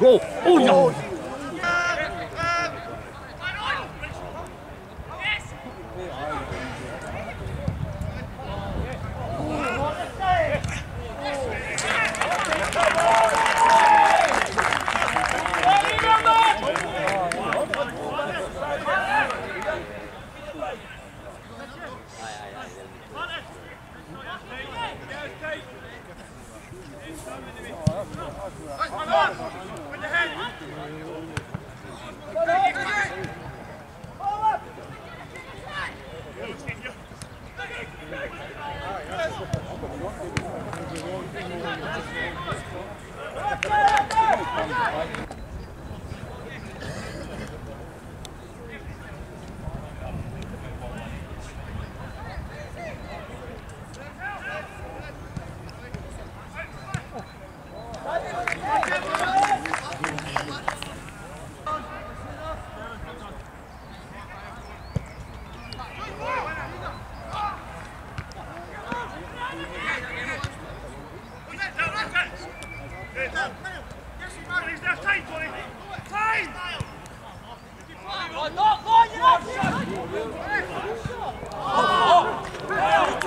Go! Oh, yeah!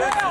Let's go.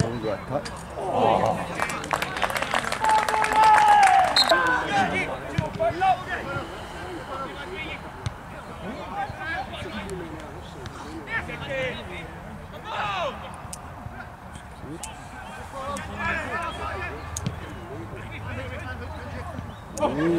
Không gật thất. Hum.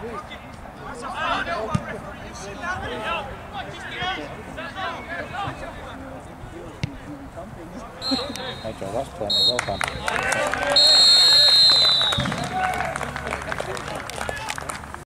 Hey Joe, that's plenty, well done.